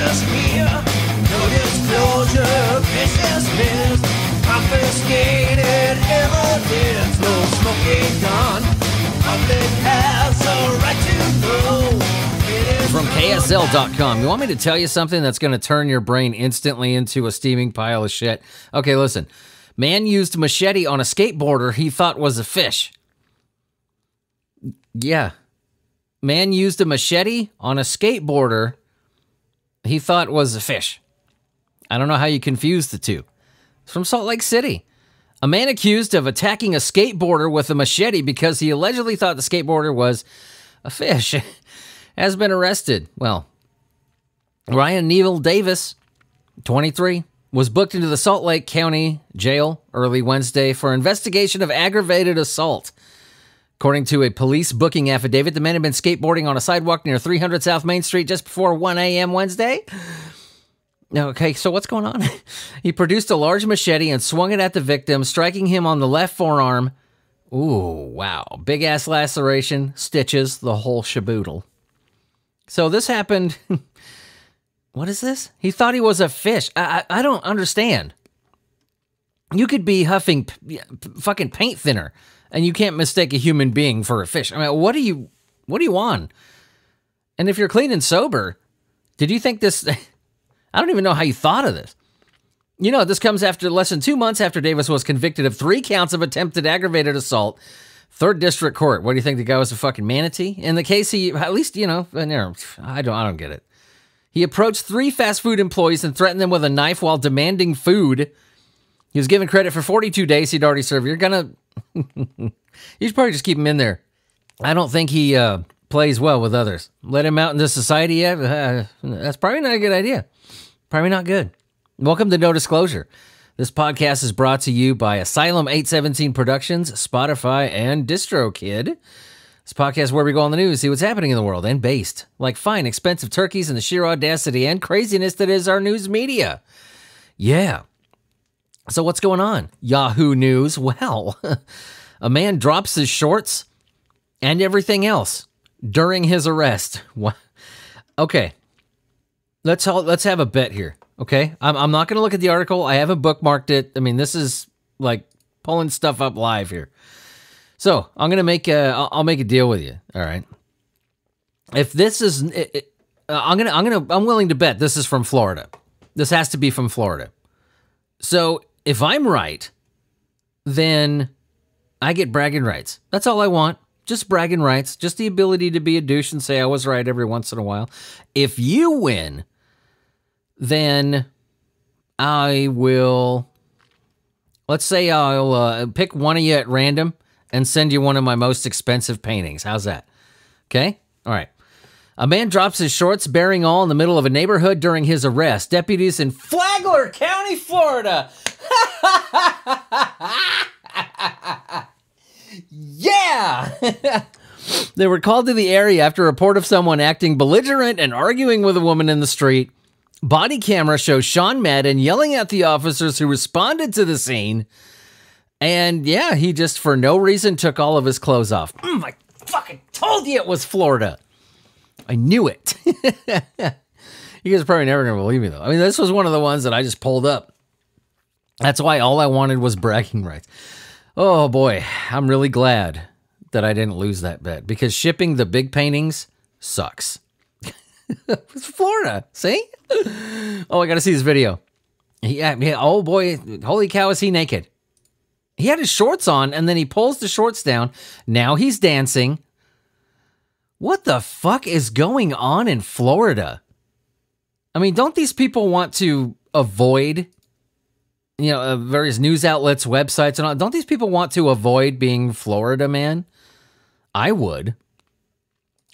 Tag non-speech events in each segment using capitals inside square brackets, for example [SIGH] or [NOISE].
here. Uh, no disclosure, missed. Confiscated evidence, no smoking gun. Public has a right to know. From KSL.com. You want me to tell you something that's going to turn your brain instantly into a steaming pile of shit? Okay, listen. Man used machete on a skateboarder he thought was a fish. Yeah. Man used a machete on a skateboarder he thought was a fish. I don't know how you confuse the two. It's from Salt Lake City. A man accused of attacking a skateboarder with a machete because he allegedly thought the skateboarder was a fish [LAUGHS] has been arrested. Well, Ryan Neville Davis, 23, was booked into the Salt Lake County Jail early Wednesday for investigation of aggravated assault. According to a police booking affidavit, the man had been skateboarding on a sidewalk near 300 South Main Street just before 1 a.m. Wednesday. Okay, so what's going on? [LAUGHS] he produced a large machete and swung it at the victim, striking him on the left forearm. Ooh, wow. Big ass laceration, stitches, the whole shaboodle. So this happened. [LAUGHS] what is this? He thought he was a fish. I, I, I don't understand. You could be huffing fucking paint thinner, and you can't mistake a human being for a fish. I mean, what do you, what do you want? And if you're clean and sober, did you think this? [LAUGHS] I don't even know how you thought of this. You know, this comes after less than two months after Davis was convicted of three counts of attempted aggravated assault. Third district court. What do you think the guy was a fucking manatee? In the case, he at least you know, I don't, I don't get it. He approached three fast food employees and threatened them with a knife while demanding food. He was given credit for 42 days he'd already served. You're gonna, you should probably just keep him in there. I don't think he uh, plays well with others. Let him out into society. Yeah, uh, that's probably not a good idea. Probably not good. Welcome to No Disclosure. This podcast is brought to you by Asylum 817 Productions, Spotify, and DistroKid. This podcast where we go on the news, see what's happening in the world, and based like fine, expensive turkeys and the sheer audacity and craziness that is our news media. Yeah. So what's going on? Yahoo News. [LAUGHS] Well, a man drops his shorts and everything else during his arrest. [LAUGHS] What? Okay. Let's let's have a bet here. Okay, I'm I'm not going to look at the article. I haven't bookmarked it. I mean, this is like pulling stuff up live here. So I'm going to make a I'll, I'll make a deal with you. All right. If this is, it, it, uh, I'm gonna I'm gonna I'm willing to bet this is from Florida. This has to be from Florida. So if I'm right, then I get bragging rights. That's all I want. Just bragging rights. Just the ability to be a douche and say I was right every once in a while. If you win, then I will. Let's say I'll uh, pick one of you at random and send you one of my most expensive paintings. How's that? Okay? All right. A man drops his shorts bearing all in the middle of a neighborhood during his arrest. Deputies in Flagler County, Florida. [LAUGHS] yeah! [LAUGHS] they were called to the area after a report of someone acting belligerent and arguing with a woman in the street. Body camera shows Sean Madden yelling at the officers who responded to the scene. And yeah, he just for no reason took all of his clothes off. Mm, I fucking told you it was Florida. I knew it. [LAUGHS] you guys are probably never gonna believe me though. I mean, this was one of the ones that I just pulled up. That's why all I wanted was bragging rights. Oh boy, I'm really glad that I didn't lose that bet because shipping the big paintings sucks. [LAUGHS] it's Florida, see? Oh, I gotta see this video. Yeah, yeah, oh boy, holy cow, is he naked? He had his shorts on and then he pulls the shorts down. Now he's dancing. What the fuck is going on in Florida? I mean, don't these people want to avoid, you know, uh, various news outlets, websites, and all? Don't these people want to avoid being Florida, man? I would.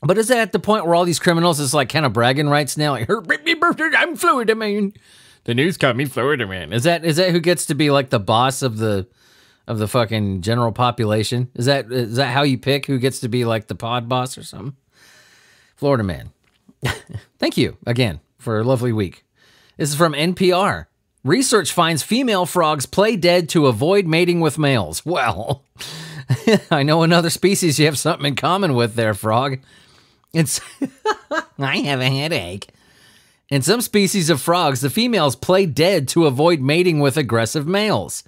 But is that at the point where all these criminals is like kind of bragging rights now? Like, I'm Florida man. The news called me Florida man. Is that is that who gets to be like the boss of the of the fucking general population? Is that is that how you pick who gets to be like the pod boss or something? Florida man. [LAUGHS] Thank you again for a lovely week. This is from NPR. Research finds female frogs play dead to avoid mating with males. Well, [LAUGHS] I know another species you have something in common with there, frog. It's [LAUGHS] I have a headache. In some species of frogs, the females play dead to avoid mating with aggressive males.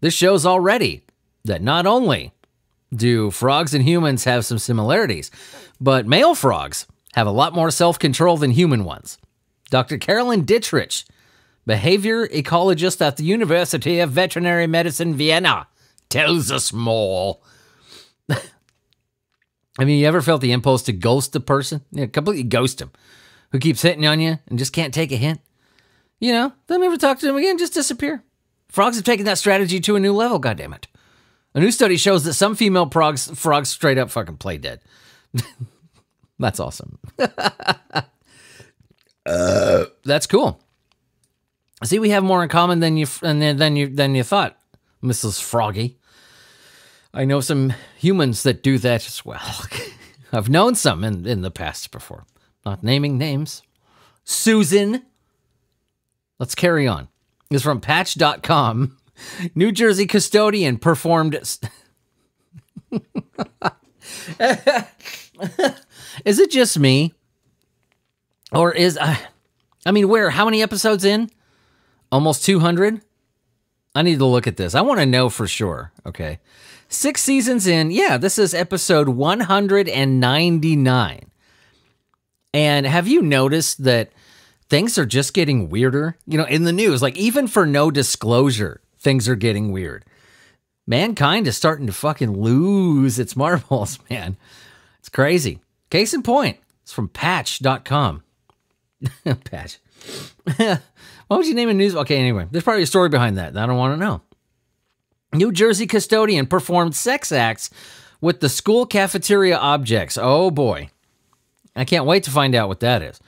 This shows already that not only do frogs and humans have some similarities, but male frogs have a lot more self control than human ones. Dr. Carolin Dittrich, behavior ecologist at the University of Veterinary Medicine, Vienna, tells us more. [LAUGHS] I mean, you ever felt the impulse to ghost a person? Yeah, completely ghost him who keeps hitting on you and just can't take a hint. You know, don't ever talk to them again, just disappear. Frogs have taken that strategy to a new level, goddammit. A new study shows that some female frogs, frogs straight up fucking play dead. [LAUGHS] That's awesome. [LAUGHS] uh, that's cool. See, we have more in common than you than you than you thought, Mrs. Froggy. I know some humans that do that as well. [LAUGHS] I've known some in, in the past before not naming names. Susan. Let's carry on. Is from patch.com. [LAUGHS] New Jersey custodian performed. [LAUGHS] is it just me? Or is. I, I mean, where? How many episodes in? Almost 200? I need to look at this. I want to know for sure. Okay. Six seasons in. Yeah, this is episode 199. And have you noticed that things are just getting weirder? You know, in the news, like even for no disclosure, things are getting weird. Mankind is starting to fucking lose its [LAUGHS] marbles, man. It's crazy. Case in point, it's from patch.com. patch. [LAUGHS] [LAUGHS] Why would you name a news? Okay, anyway, there's probably a story behind that. I don't want to know. New Jersey custodian performed sex acts with the school cafeteria objects. Oh boy. I can't wait to find out what that is.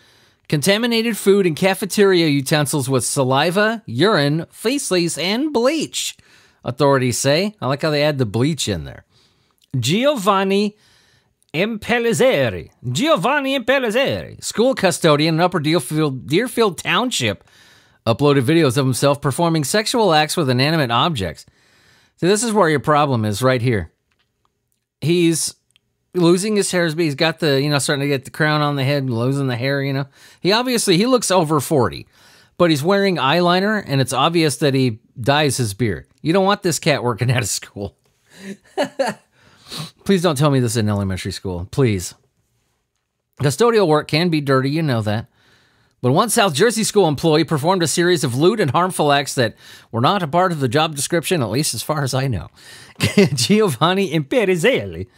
Contaminated food and cafeteria utensils with saliva, urine, feces, and bleach, authorities say. I like how they add the bleach in there. Giovanni Impellizzeri, Giovanni Impellizzeri, school custodian in Upper Deerfield, Deerfield Township, uploaded videos of himself performing sexual acts with inanimate objects. So this is where your problem is right here. He's losing his hair. He's got the, you know, starting to get the crown on the head, losing the hair, you know. He obviously, he looks over 40, but he's wearing eyeliner and it's obvious that he dyes his beard. You don't want this cat working out of school. [LAUGHS] Please don't tell me this is an elementary school. Please. Custodial work can be dirty, you know that. But one South Jersey school employee performed a series of lewd and harmful acts that were not a part of the job description, at least as far as I know. [LAUGHS] Giovanni Imperizelli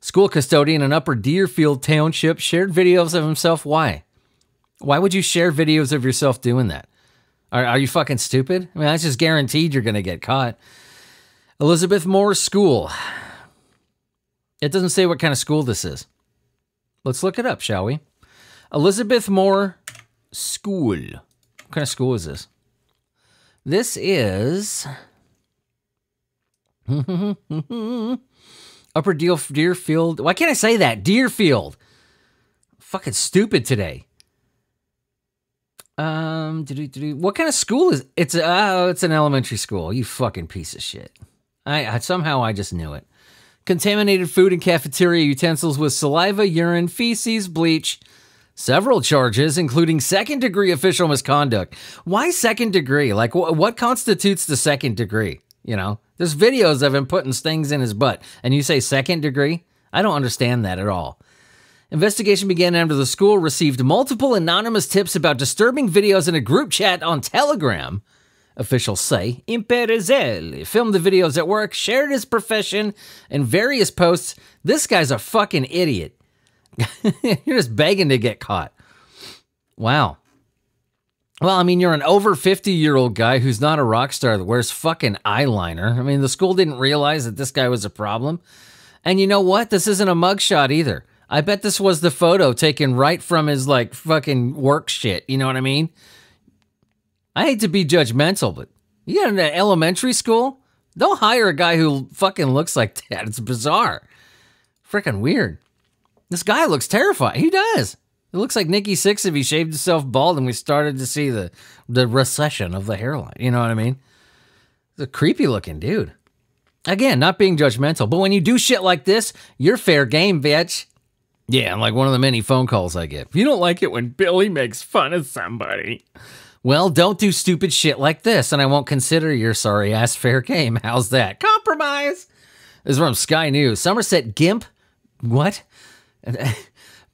School custodian in Upper Deerfield Township shared videos of himself. Why? Why would you share videos of yourself doing that? Are, are you fucking stupid? I mean, that's just guaranteed you're going to get caught. Elizabeth Moore School. It doesn't say what kind of school this is. Let's look it up, shall we? Elizabeth Moore School. What kind of school is this? This is. [LAUGHS] Upper Deerfield. Why can't I say that? Deerfield. Fucking stupid today. Um, what kind of school is it's? Oh, it's an elementary school. You fucking piece of shit. I, I somehow I just knew it. Contaminated food and cafeteria utensils with saliva, urine, feces, bleach. Several charges, including second degree official misconduct. Why second degree? Like, wh- what constitutes the second degree? You know, there's videos of him putting things in his butt, and you say second degree? I don't understand that at all. Investigation began after the school received multiple anonymous tips about disturbing videos in a group chat on Telegram. Officials say Imperizelli filmed the videos at work, shared his profession, and various posts. This guy's a fucking idiot. [LAUGHS] You're just begging to get caught. Wow. Well, I mean, you're an over 50 year old guy who's not a rock star that wears fucking eyeliner. I mean, the school didn't realize that this guy was a problem. And you know what? This isn't a mugshot either. I bet this was the photo taken right from his like fucking work shit. You know what I mean? I hate to be judgmental, but you got an elementary school? Don't hire a guy who fucking looks like that. It's bizarre. Freaking weird. This guy looks terrified. He does. It looks like Nikki Sixx if he shaved himself bald and we started to see the the recession of the hairline. You know what I mean? The creepy looking dude. Again, not being judgmental, but when you do shit like this, you're fair game, bitch. Yeah, like one of the many phone calls I get. If you don't like it when Billy makes fun of somebody, well, don't do stupid shit like this, and I won't consider your sorry ass fair game. How's that? Compromise. This is from Sky News. Somerset Gimp. What?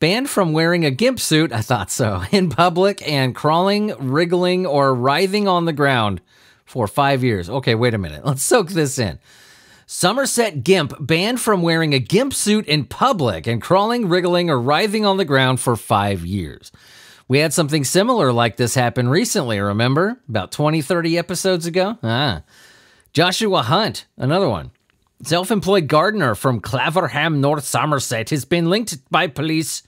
Banned from wearing a gimp suit, I thought so, [LAUGHS] in public and crawling, wriggling, or writhing on the ground for five years. Okay, wait a minute. [LAUGHS] Let's soak this in. Somerset Gimp banned from wearing a gimp suit in public and crawling, wriggling, or writhing on the ground for five years. We had something similar like this happen recently, remember? About 20, 30 episodes ago? Ah. Joshua Hunt, another one. Self employed gardener from Claverham, North Somerset, has been linked by police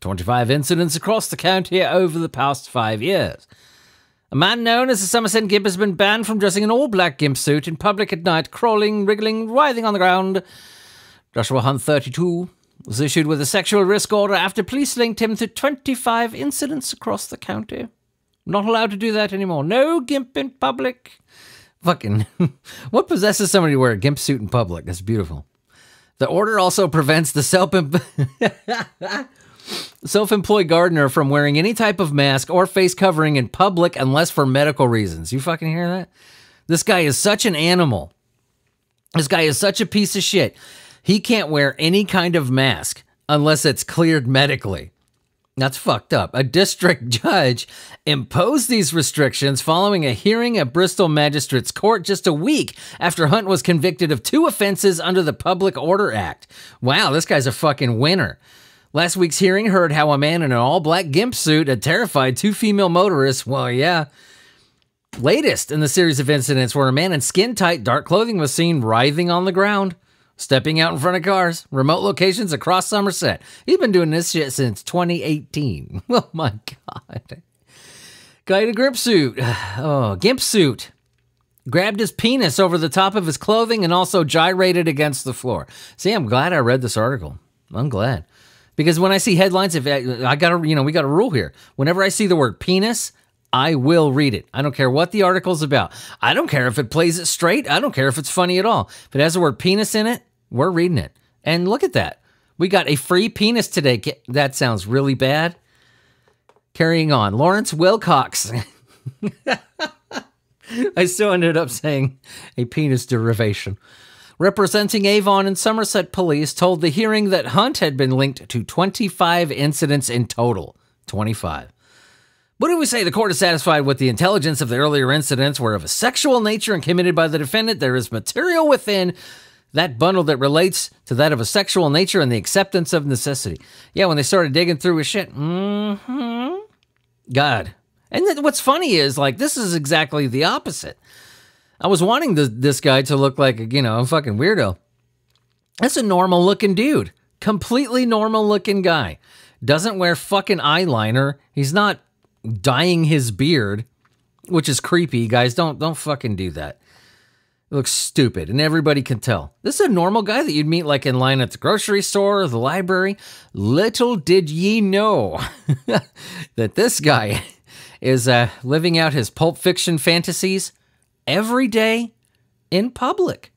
25 incidents across the county over the past five years. A man known as the Somerset Gimp has been banned from dressing an all black gimp suit in public at night, crawling, wriggling, writhing on the ground. Joshua Hunt, 32, was issued with a sexual risk order after police linked him to 25 incidents across the county. Not allowed to do that anymore. No gimp in public. Fucking, [LAUGHS] what possesses somebody to wear a gimp suit in public? That's beautiful. The order also prevents the self [LAUGHS] self-employed gardener from wearing any type of mask or face covering in public unless for medical reasons. You fucking hear that? This guy is such an animal. This guy is such a piece of shit. He can't wear any kind of mask unless it's cleared medically. That's fucked up. A district [LAUGHS] judge imposed these restrictions following a hearing at Bristol Magistrates Court just a week after Hunt was convicted of two offenses under the Public Order Act. Wow, this guy's a fucking winner. Last week's hearing heard how a man in an all black gimp suit had terrified two female motorists. Well, yeah. Latest in the series of incidents where a man in skin tight dark clothing was seen writhing on the ground stepping out in front of cars, remote locations across Somerset. He's been doing this shit since 2018. [LAUGHS] Oh my god. Guy in a grip suit. [SIGHS] Oh, gimp suit. Grabbed his penis over the top of his clothing and also gyrated against the floor. See, I'm glad I read this article. I'm glad. Because when I see headlines, if I, I got a, you know, we got a rule here. Whenever I see the word penis, I will read it. I don't care what the article's about. I don't care if it plays it straight. I don't care if it's funny at all. If it has the word penis in it, we're reading it. And look at that. We got a free penis today. That sounds really bad. Carrying on. Lawrence Wilcox. [LAUGHS] I still ended up saying a penis derivation. Representing Avon and Somerset police told the hearing that Hunt had been linked to 25 incidents in total. 25. What do we say? The court is satisfied with the intelligence of the earlier incidents were of a sexual nature and committed by the defendant. There is material within that bundle that relates to that of a sexual nature and the acceptance of necessity. Yeah, when they started digging through his shit. Mm-hmm. God. And what's funny is, like, this is exactly the opposite. I was wanting this, this guy to look like, you know, a fucking weirdo. That's a normal looking dude. Completely normal looking guy. Doesn't wear fucking eyeliner. He's not dyeing his beard, which is creepy. Guys, don't don't fucking do that. It looks stupid, and everybody can tell. This is a normal guy that you'd meet like in line at the grocery store or the library. Little did ye know [LAUGHS] that this guy [LAUGHS] is uh, living out his pulp fiction fantasies every day in public.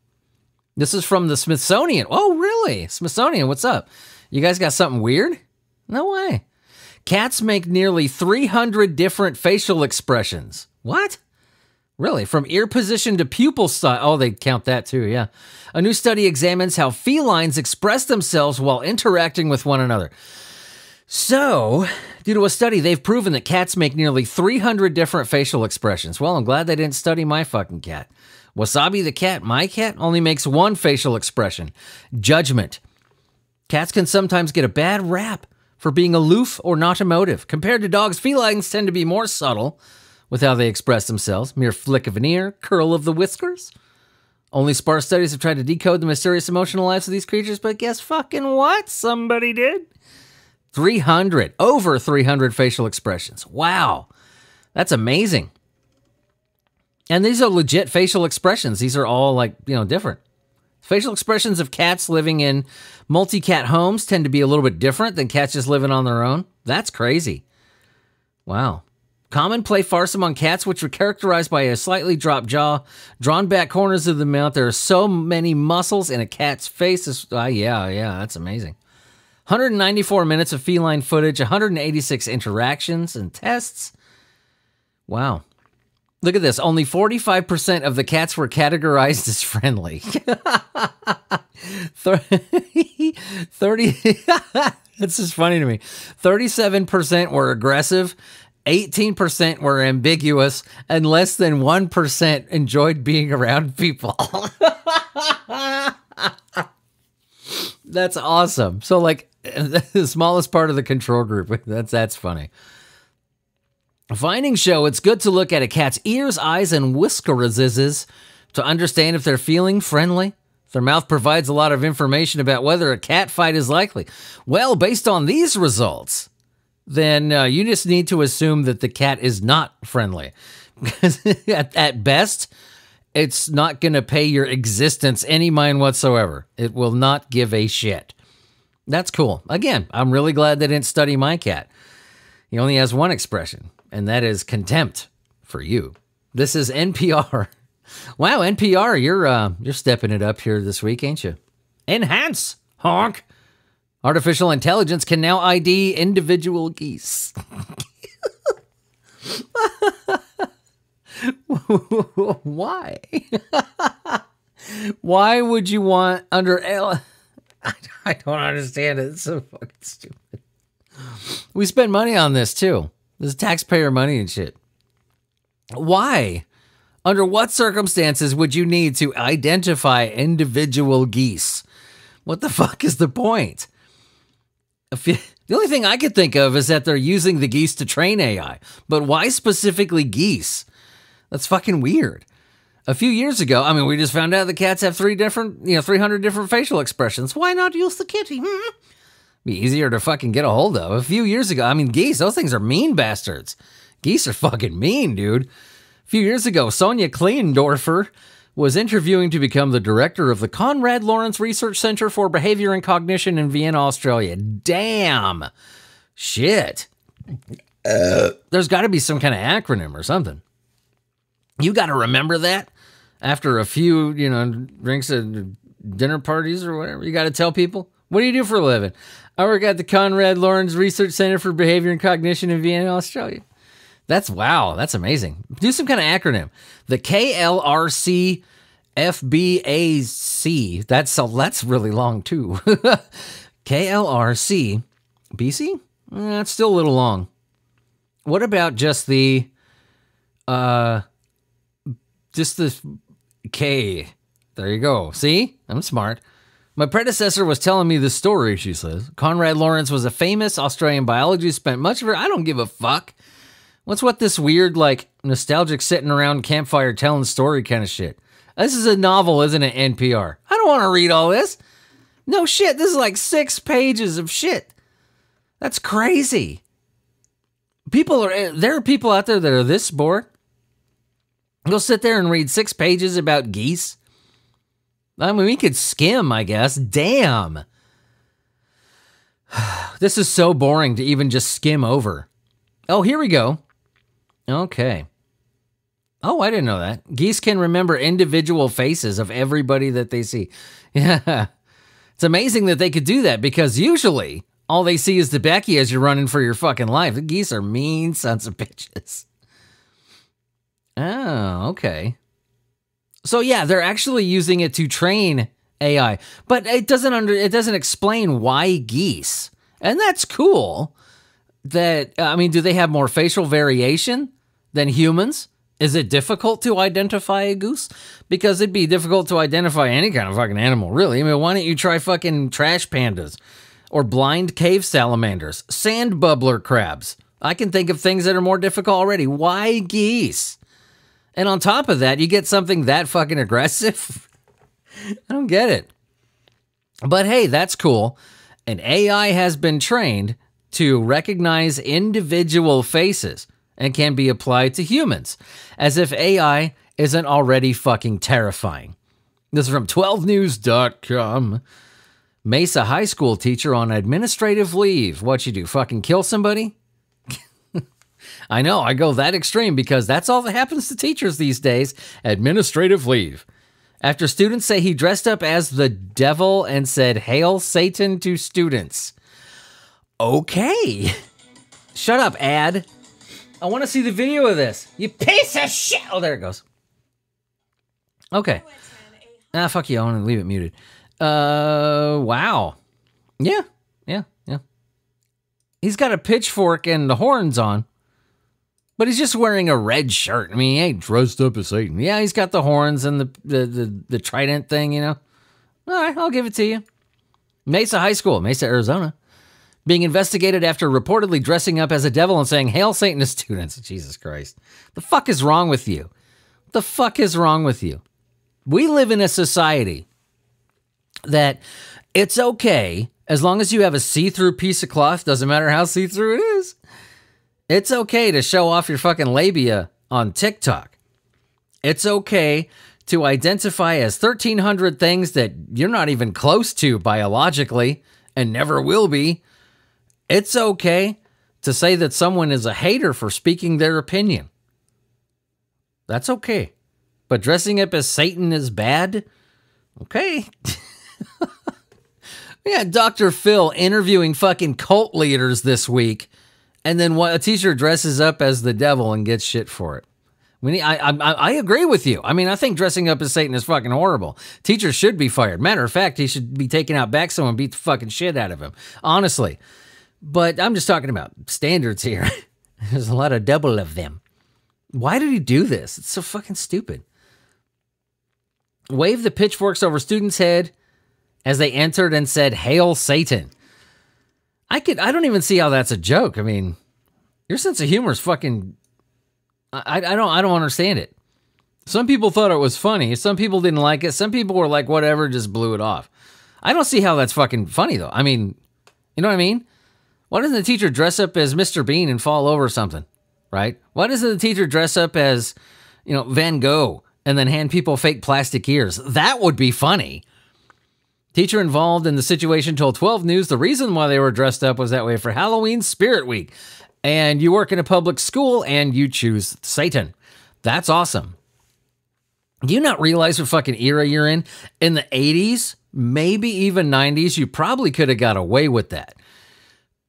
This is from the Smithsonian. Oh, really? Smithsonian, what's up? You guys got something weird? No way. Cats make nearly 300 different facial expressions. What? Really? From ear position to pupil size. Oh, they count that too, yeah. A new study examines how felines express themselves while interacting with one another. So, due to a study, they've proven that cats make nearly 300 different facial expressions. Well, I'm glad they didn't study my fucking cat. Wasabi the cat, my cat, only makes one facial expression judgment. Cats can sometimes get a bad rap for being aloof or not emotive. Compared to dogs, felines tend to be more subtle with how they express themselves mere flick of an ear, curl of the whiskers. Only sparse studies have tried to decode the mysterious emotional lives of these creatures, but guess fucking what? Somebody did. 300, over 300 facial expressions. Wow. That's amazing. And these are legit facial expressions. These are all like, you know, different. Facial expressions of cats living in multi cat homes tend to be a little bit different than cats just living on their own. That's crazy. Wow. Common play farce among cats, which are characterized by a slightly dropped jaw, drawn back corners of the mouth. There are so many muscles in a cat's face. Uh, yeah, yeah, that's amazing. 194 minutes of feline footage, 186 interactions and tests. Wow. Look at this. Only 45% of the cats were categorized [LAUGHS] as friendly. [LAUGHS] [LAUGHS] 30 This is funny to me. 37% were aggressive, 18% were ambiguous, and less than 1% enjoyed being around people. [LAUGHS] That's awesome. So like [LAUGHS] the smallest part of the control group. [LAUGHS] That's that's funny. Findings show it's good to look at a cat's ears, eyes, and whiskers to understand if they're feeling friendly. Their mouth provides a lot of information about whether a cat fight is likely. Well, based on these results, then uh, you just need to assume that the cat is not friendly. Because [LAUGHS] at, at best, it's not going to pay your existence any mind whatsoever. It will not give a shit. That's cool. Again, I'm really glad they didn't study my cat. He only has one expression, and that is contempt for you. This is NPR. [LAUGHS] Wow, NPR, you're uh, you're stepping it up here this week, ain't you? Enhance, honk. Artificial intelligence can now ID individual geese. [LAUGHS] Why? [LAUGHS] Why would you want under L? [LAUGHS] I don't understand it. It's so fucking stupid. We spend money on this too. This is taxpayer money and shit. Why? Under what circumstances would you need to identify individual geese? What the fuck is the point? The only thing I could think of is that they're using the geese to train AI. But why specifically geese? That's fucking weird. A few years ago, I mean, we just found out the cats have three different, you know, 300 different facial expressions. Why not use the kitty? Hmm? Be easier to fucking get a hold of. A few years ago, I mean, geese, those things are mean bastards. Geese are fucking mean, dude. A few years ago, Sonia Kleindorfer was interviewing to become the director of the Konrad Lorenz Research Center for Behavior and Cognition in Vienna, Australia. Damn. Shit. Uh, There's got to be some kind of acronym or something. You got to remember that after a few, you know, drinks and dinner parties or whatever. You got to tell people, what do you do for a living? I work at the Konrad Lorenz Research Center for Behavior and Cognition in Vienna, Australia. That's wow. That's amazing. Do some kind of acronym. The KLRC FBAC. That's a, that's really long too. [LAUGHS] KLRC BC. That's still a little long. What about just the uh just the K? There you go. See? I'm smart. My predecessor was telling me the story, she says. Konrad Lorenz was a famous Australian biologist, spent much of her I don't give a fuck What's what this weird, like, nostalgic sitting around campfire telling story kind of shit? This is a novel, isn't it, NPR? I don't want to read all this. No shit, this is like six pages of shit. That's crazy. People are, eh, there are people out there that are this bored. Go sit there and read six pages about geese. I mean, we could skim, I guess. Damn. [SIGHS] this is so boring to even just skim over. Oh, here we go. Okay. Oh, I didn't know that. Geese can remember individual faces of everybody that they see. [LAUGHS] Yeah. It's amazing that they could do that because usually all they see is the Becky as you're running for your fucking life. The geese are mean [LAUGHS] sons of bitches. Oh, okay. So yeah, they're actually using it to train AI, but it doesn't under it doesn't explain why geese. And that's cool that uh, I mean, do they have more facial variation than humans? Is it difficult to identify a goose? Because it'd be difficult to identify any kind of fucking animal, really. I mean, why don't you try fucking trash pandas or blind cave salamanders, sand bubbler crabs? I can think of things that are more difficult already. Why geese? And on top of that, you get something that fucking aggressive? [LAUGHS] I don't get it. But hey, that's cool. An AI has been trained to recognize individual faces and can be applied to humans, as if AI isn't already fucking terrifying. This is from 12news.com. Mesa High School teacher on administrative leave. What you do? Fucking kill somebody? [LAUGHS] I know, I go that extreme because that's all that happens to teachers these days administrative leave. After students say he dressed up as the devil and said, Hail Satan to students. Okay. Shut up, ad. I want to see the video of this. You piece of shit. Oh, there it goes. Okay. Ah, fuck you. I want to leave it muted. Uh, wow. Yeah, yeah, yeah. He's got a pitchfork and the horns on, but he's just wearing a red shirt. I mean, he ain't dressed up as Satan. Yeah, he's got the horns and the the the, the trident thing. You know. All right, I'll give it to you. Mesa High School, Mesa, Arizona, being investigated after reportedly dressing up as a devil and saying "Hail Satan" to [LAUGHS] students. Jesus Christ, the fuck is wrong with you? The fuck is wrong with you? We live in a society that it's okay as long as you have a see through piece of cloth, doesn't matter how see through it is. It's okay to show off your fucking labia on TikTok. It's okay to identify as 1,300 things that you're not even close to biologically and never will be. It's okay to say that someone is a hater for speaking their opinion. That's okay. But dressing up as Satan is bad? Okay. [LAUGHS] we got Dr. Phil interviewing fucking cult leaders this week, and then what a teacher dresses up as the devil and gets shit for it. We I, I I agree with you. I mean, I think dressing up as Satan is fucking horrible. Teachers should be fired. Matter of fact, he should be taken out back someone beat the fucking shit out of him. Honestly. But I'm just talking about standards here. [LAUGHS] There's a lot of double of them. Why did he do this? It's so fucking stupid. Wave the pitchforks over students' head as they entered and said, Hail Satan. I could I don't even see how that's a joke. I mean, your sense of humor is fucking I, I don't I don't understand it. Some people thought it was funny. Some people didn't like it. Some people were like, whatever, just blew it off. I don't see how that's fucking funny though. I mean, you know what I mean? Why doesn't the teacher dress up as Mr. Bean and fall over something? Right? Why doesn't the teacher dress up as, you know, Van Gogh and then hand people fake plastic ears? That would be funny. Teacher involved in the situation told 12 News the reason why they were dressed up was that way for Halloween Spirit Week. And you work in a public school and you choose Satan. That's awesome. Do you not realize what fucking era you're in? In the 80s, maybe even 90s, you probably could have got away with that.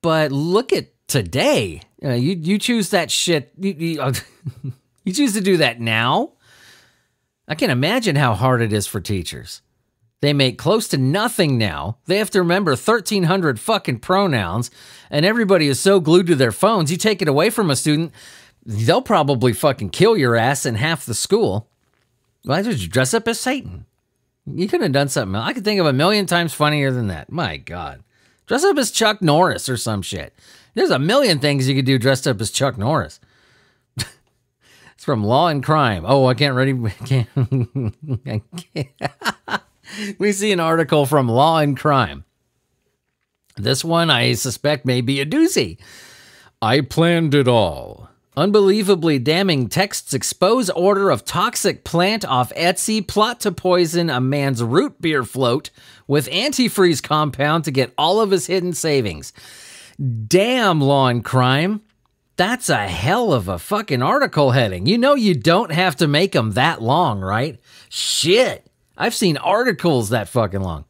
But look at today. Uh, you you choose that shit. You, you, [LAUGHS] you choose to do that now. I can't imagine how hard it is for teachers. They make close to nothing now. They have to remember 1,300 fucking pronouns, and everybody is so glued to their phones. You take it away from a student, they'll probably fucking kill your ass in half the school. Why did you dress up as Satan? You could have done something. I could think of a million times funnier than that. My God. Dress up as Chuck Norris or some shit. There's a million things you could do dressed up as Chuck Norris. [LAUGHS] it's from Law and Crime. Oh, I can't ready. [LAUGHS] Can't, [LAUGHS] can't. we see an article from Law and Crime. This one I suspect may be a doozy. I planned it all. Unbelievably damning texts expose order of toxic plant off Etsy, plot to poison a man's root beer float with antifreeze compound to get all of his hidden savings. Damn, law and crime. That's a hell of a fucking article heading. You know you don't have to make them that long, right? Shit. I've seen articles that fucking long.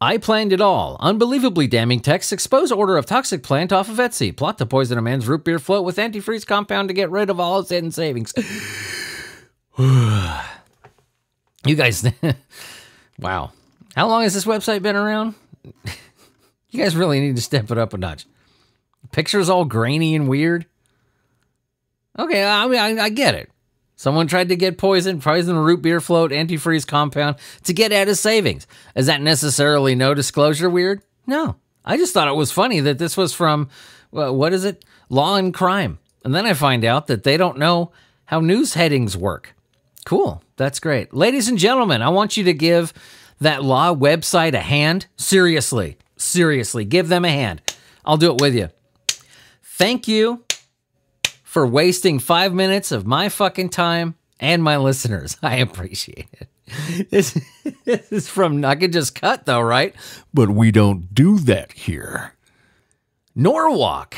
I planned it all. Unbelievably damning text expose order of toxic plant off of Etsy. Plot to poison a man's root beer float with antifreeze compound to get rid of all his hidden savings. [SIGHS] you guys, [LAUGHS] wow. How long has this website been around? [LAUGHS] you guys really need to step it up a notch. Pictures all grainy and weird. Okay, I mean, I, I get it. Someone tried to get poison, poison root beer float, antifreeze compound to get at his savings. Is that necessarily no disclosure weird? No. I just thought it was funny that this was from, well, what is it? Law and Crime. And then I find out that they don't know how news headings work. Cool. That's great. Ladies and gentlemen, I want you to give that law website a hand. Seriously. Seriously. Give them a hand. I'll do it with you. Thank you for wasting five minutes of my fucking time and my listeners. [LAUGHS] I appreciate it. This, [LAUGHS] this is from, I could just cut though, right? But we don't do that here. Norwalk.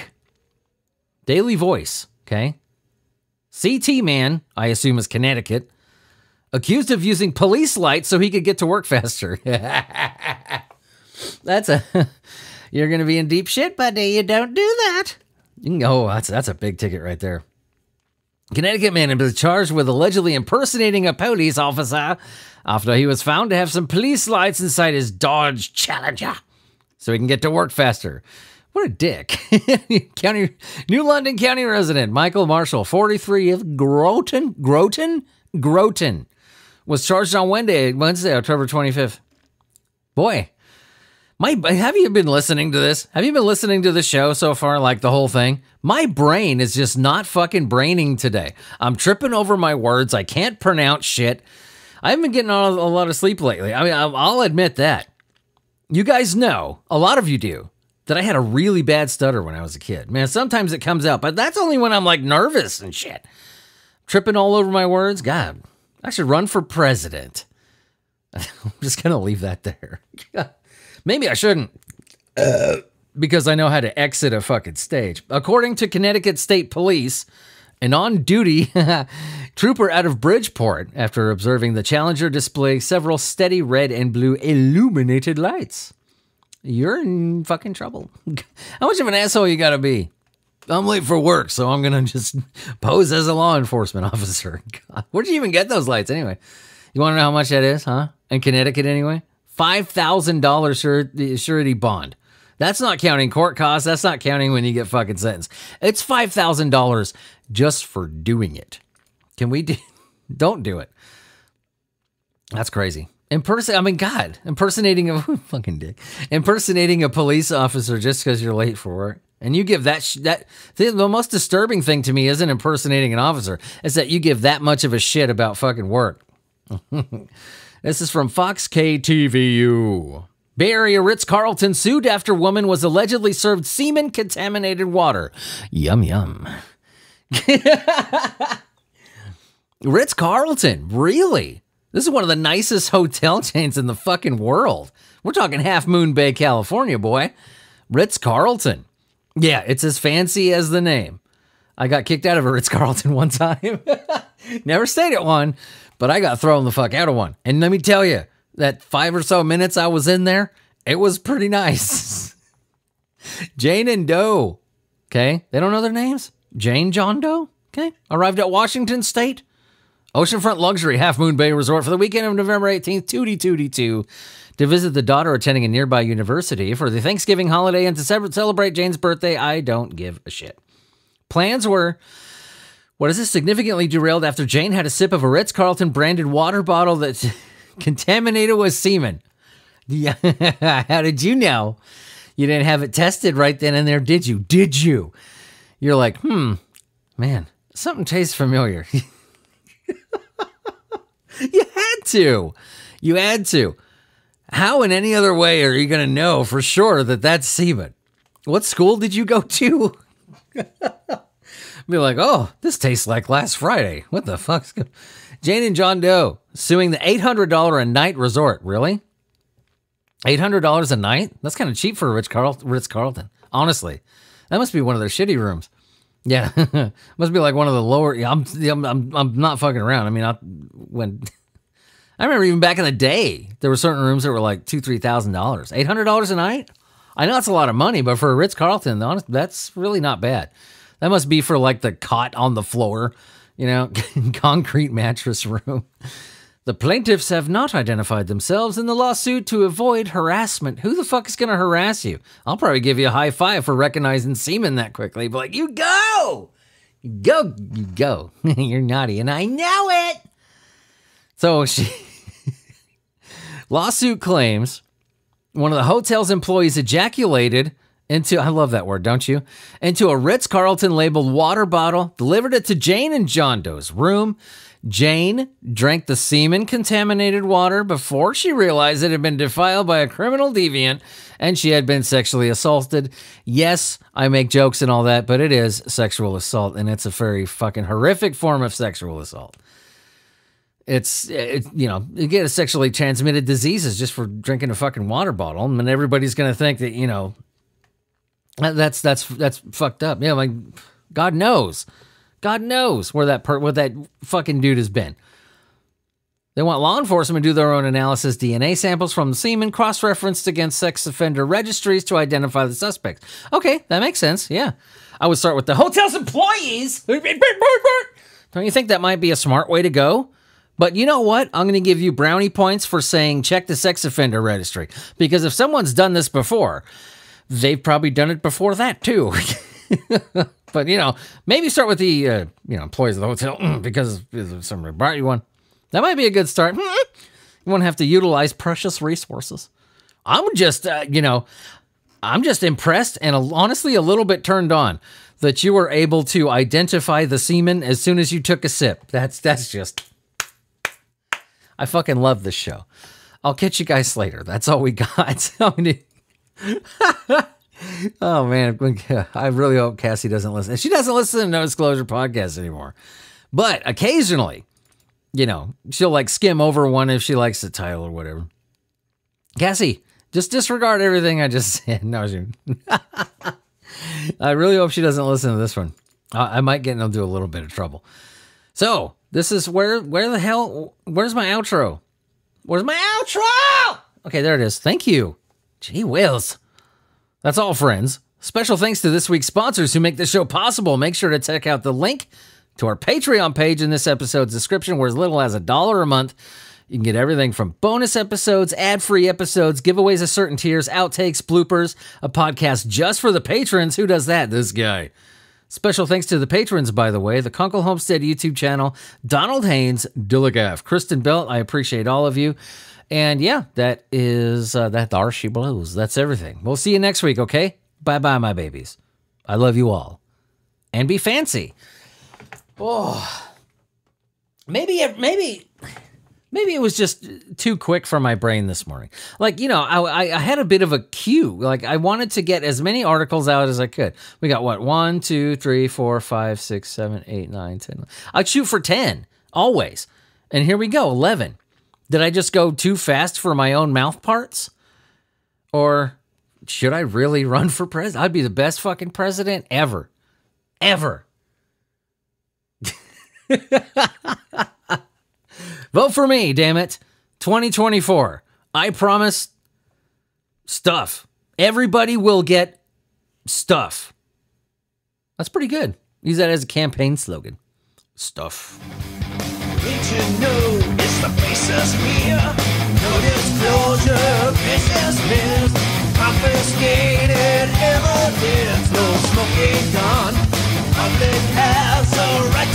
Daily Voice, okay? CT Man, I assume is Connecticut, accused of using police lights so he could get to work faster. [LAUGHS] That's a you're going to be in deep shit, buddy. You don't do that. Oh, that's that's a big ticket right there. Connecticut man is charged with allegedly impersonating a police officer after he was found to have some police lights inside his Dodge Challenger so he can get to work faster. What a dick. [LAUGHS] County New London County resident Michael Marshall, 43 of Groton, Groton, Groton, was charged on Wednesday, Wednesday, October 25th. Boy, my have you been listening to this? Have you been listening to the show so far, like the whole thing? My brain is just not fucking braining today. I'm tripping over my words. I can't pronounce shit. I haven't been getting a lot of sleep lately. I mean, I'll admit that. You guys know, a lot of you do, that I had a really bad stutter when I was a kid. Man, sometimes it comes out, but that's only when I'm like nervous and shit. Tripping all over my words. God, I should run for president. [LAUGHS] I'm just going to leave that there. [LAUGHS] Maybe I shouldn't. Uh, because I know how to exit a fucking stage. According to Connecticut State Police, an on duty [LAUGHS] trooper out of Bridgeport, after observing the Challenger display several steady red and blue illuminated lights. You're in fucking trouble. [LAUGHS] How much of an asshole you gotta be? I'm late for work, so I'm gonna just [LAUGHS] pose as a law enforcement officer. God, where'd you even get those lights anyway? You wanna know how much that is, huh? In Connecticut anyway? $5,000 surety bond. That's not counting court costs. That's not counting when you get fucking sentenced. It's $5,000 just for doing it. Can we do, [LAUGHS] don't do it. That's crazy. Imperson I mean god, impersonating a [LAUGHS] fucking dick. Impersonating a police officer just cuz you're late for work. And you give that that the, the most disturbing thing to me isn't impersonating an officer. Is that you give that much of a shit about fucking work. [LAUGHS] this is from Fox KTVU. Bay Area Ritz Carlton sued after woman was allegedly served semen contaminated water. Yum yum. [LAUGHS] Ritz Carlton, really? This is one of the nicest hotel [LAUGHS] chains in the fucking world. We're talking Half Moon Bay, California, boy. Ritz Carlton. Yeah, it's as fancy as the name. I got kicked out of a Ritz Carlton [LAUGHS] one time. Never stayed at one, but I got thrown the fuck out of one. And let me tell you, that five or so minutes I was in there, it was pretty nice. [LAUGHS] Jane and Doe, okay? They don't know their names? Jane John Doe, okay? Arrived at Washington State. Oceanfront Luxury Half Moon Bay Resort for the weekend of November 18th, 2022, to visit the daughter attending a nearby university for the Thanksgiving holiday and to celebrate Jane's birthday. I don't give a shit. Plans were what is this? Significantly derailed after Jane had a sip of a Ritz Carlton branded water bottle that [LAUGHS] contaminated with semen. Yeah. [LAUGHS] How did you know? You didn't have it tested right then and there, did you? Did you? You're like, hmm, man, something tastes familiar. [LAUGHS] you had to. You had to. How in any other way are you going to know for sure that that's semen? What school did you go to? Be like, oh, this tastes like last Friday. What the fuck's going Jane and John Doe suing the $800 a night resort. Really? $800 a night? That's kind of cheap for a Ritz, Carl- Ritz Carlton. Honestly, that must be one of their shitty rooms. Yeah, [LAUGHS] must be like one of the lower. Yeah, I'm, I'm, I'm, I'm not fucking around. I mean, I, when [LAUGHS] I remember even back in the day, there were certain rooms that were like two, three thousand dollars, eight hundred dollars a night. I know that's a lot of money, but for a Ritz Carlton, honest, that's really not bad. That must be for like the cot on the floor you know, [LAUGHS] concrete mattress room. The plaintiffs have not identified themselves in the lawsuit to avoid harassment. Who the fuck is going to harass you? I'll probably give you a high five for recognizing semen that quickly. But like, you go, you go, you go. [LAUGHS] You're naughty, and I know it. So she [LAUGHS] lawsuit claims one of the hotel's employees ejaculated into I love that word, don't you? Into a Ritz Carlton labeled water bottle, delivered it to Jane and John Doe's room. Jane drank the semen contaminated water before she realized it had been defiled by a criminal deviant and she had been sexually assaulted. Yes, I make jokes and all that, but it is sexual assault and it's a very fucking horrific form of sexual assault. It's, it, you know, you get a sexually transmitted diseases just for drinking a fucking water bottle. And everybody's going to think that, you know, that's that's that's fucked up. Yeah, like God knows, God knows where that per- where that fucking dude has been. They want law enforcement to do their own analysis, DNA samples from the semen, cross referenced against sex offender registries to identify the suspects. Okay, that makes sense. Yeah. I would start with the hotel's employees. Don't you think that might be a smart way to go? But you know what? I'm going to give you brownie points for saying check the sex offender registry. Because if someone's done this before, they've probably done it before that too. [LAUGHS] but you know, maybe start with the uh, you know employees of the hotel because somebody brought you one. That might be a good start. You won't have to utilize precious resources. I'm just uh, you know, I'm just impressed and honestly a little bit turned on that you were able to identify the semen as soon as you took a sip. That's that's just I fucking love this show. I'll catch you guys later. That's all we got. [LAUGHS] [LAUGHS] oh man, [LAUGHS] I really hope Cassie doesn't listen. She doesn't listen to No Disclosure podcast anymore, but occasionally, you know, she'll like skim over one if she likes the title or whatever. Cassie, just disregard everything I just [LAUGHS] said. No, she, I really hope she doesn't listen to this one. I, I might get into a little bit of trouble. So this is where where the hell where's my outro? Where's my outro? Okay, there it is. Thank you. Gee whiz. That's all, friends. Special thanks to this week's sponsors who make this show possible. Make sure to check out the link to our Patreon page in this episode's description, where as little as a dollar a month, you can get everything from bonus episodes, ad free episodes, giveaways of certain tiers, outtakes, bloopers, a podcast just for the patrons. Who does that? This guy. Special thanks to the patrons, by the way, the Kunkel Homestead YouTube channel, Donald Haynes, Dillagaff, Kristen Belt. I appreciate all of you. And yeah, that is uh, that there she blows. That's everything. We'll see you next week, okay? Bye bye, my babies. I love you all. And be fancy. Oh. Maybe it, maybe maybe it was just too quick for my brain this morning. Like, you know, I, I had a bit of a queue. Like, I wanted to get as many articles out as I could. We got what? One, two, three, four, five, six, seven, eight, nine, ten. I'd shoot for 10, always. And here we go, 11. Did I just go too fast for my own mouth parts? Or should I really [LAUGHS] run for president? I'd be the best fucking president ever. Ever. [LAUGHS] Vote for me, damn it. 2024. I promise stuff. Everybody will get stuff. That's pretty good. Use that as a campaign slogan. Stuff faces here. No disclosure, business missed. Confiscated evidence, no smoking gun. Public has a right.